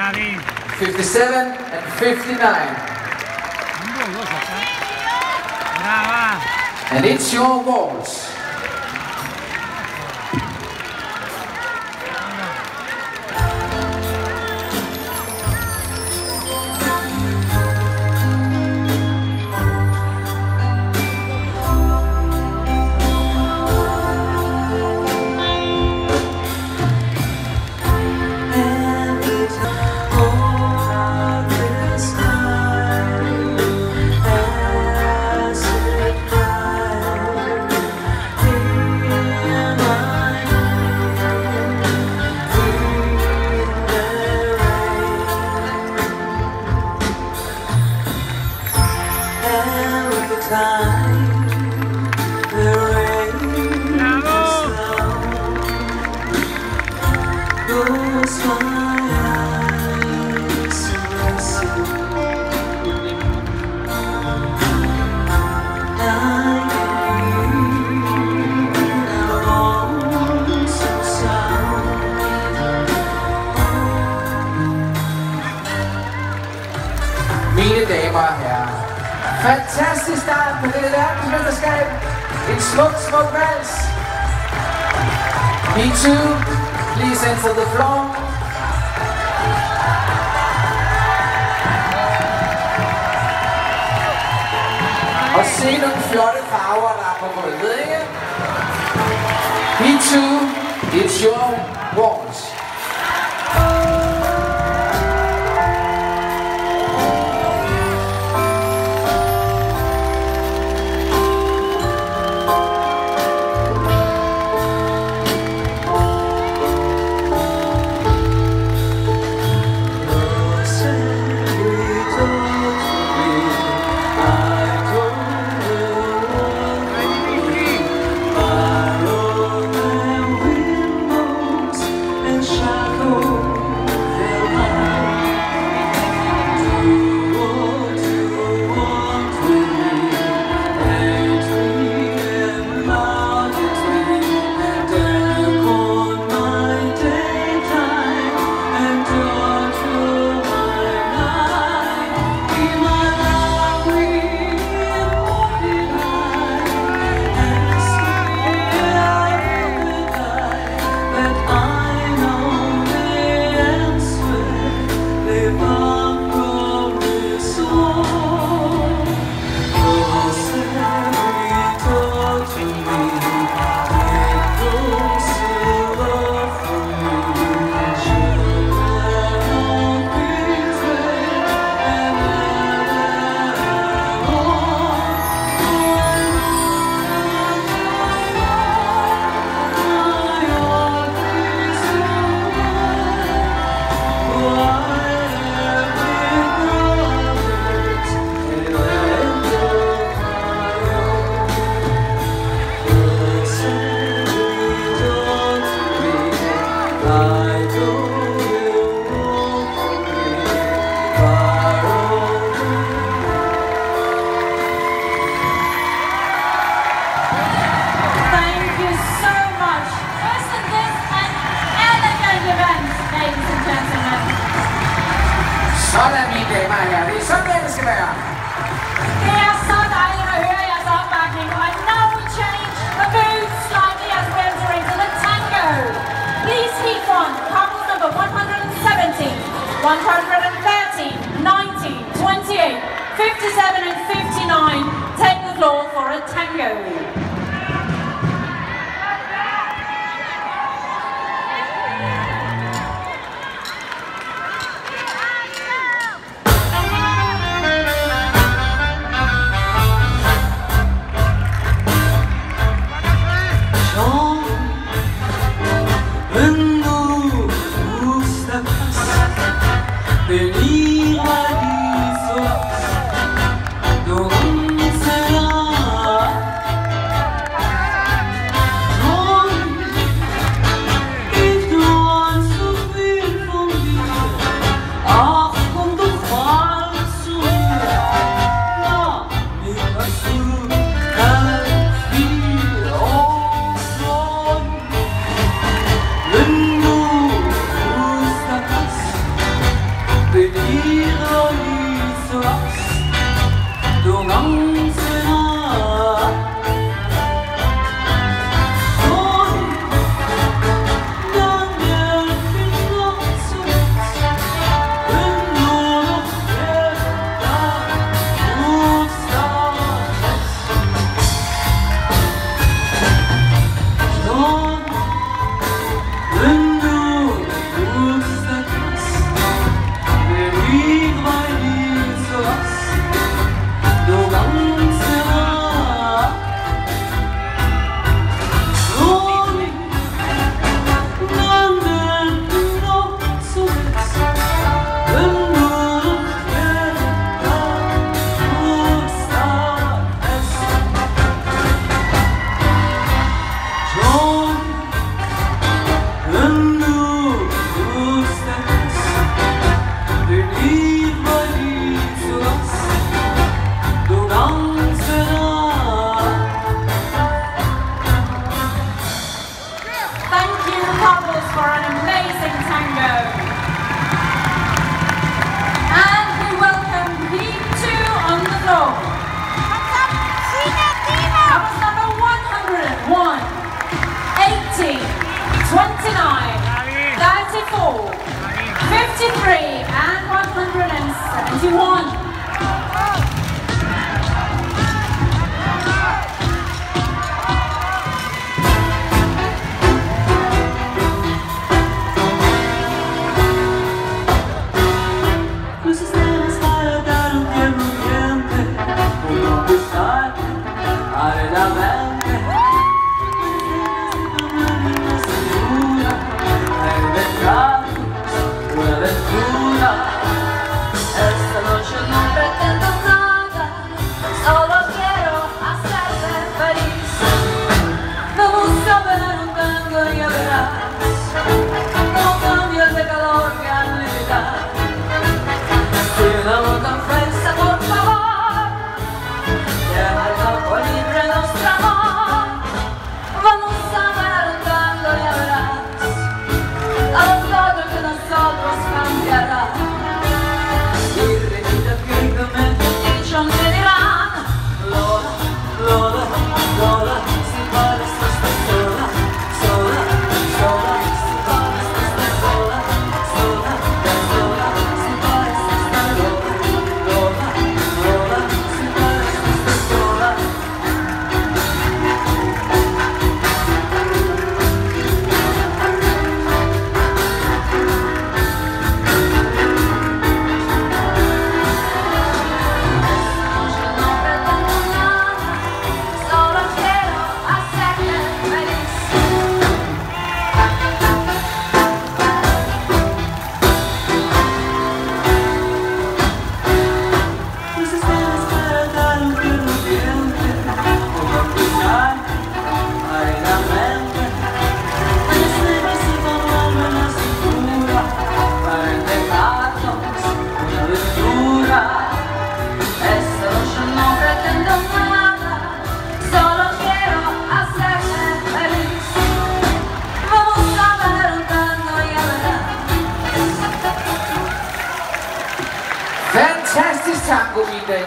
57 and 59. And it's your waltz. Fantastisk start på det verdensmesterskab. En smuk, smuk vals. Me too, please enter the floor. Og se nogle flotte farver, der er på gulvet, ikke? Me too, it's your waltz. Er opbakning. And now we change the the tango. Please heat one, couples number 117, 113, 19, 28, 57 and 59 take the floor for a tango. 心慌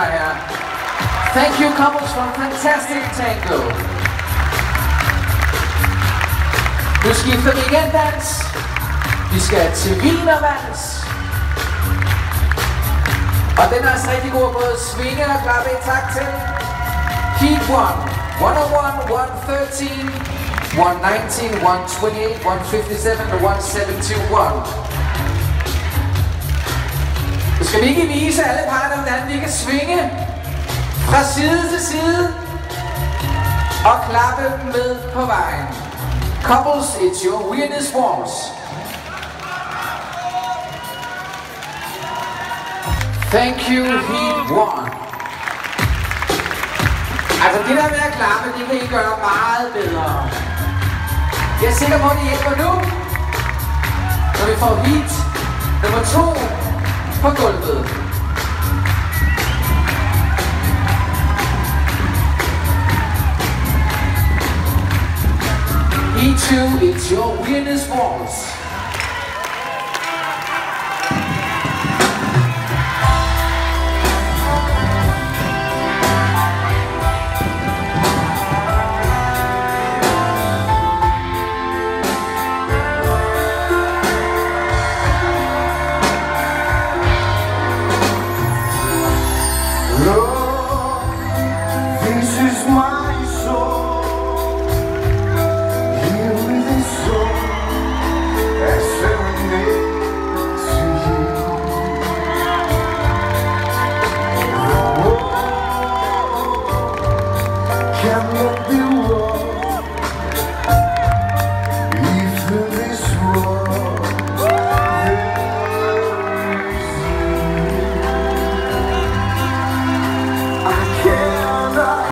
herrer. Thank you, couples, for a fantastic tango. Nu skifter vi igen dans. Vi skal til Wienervals. Og den er altså rigtig god både svinge og klappe i takt til. Heat 1, 101, 113, 119, 128, 157 og 1721. Skal vi ikke vise alle parter, hvordan vi kan svinge fra side til side og klappe dem med på vejen? Couples, it's your weirdest forms. Thank you, Heat One. Altså det der med at klappe, det kan I gøre meget bedre. Jeg er sikker på, at det hjælper nu, når vi får Heat nummer to på gulvet. E2, it's your Viennese waltz.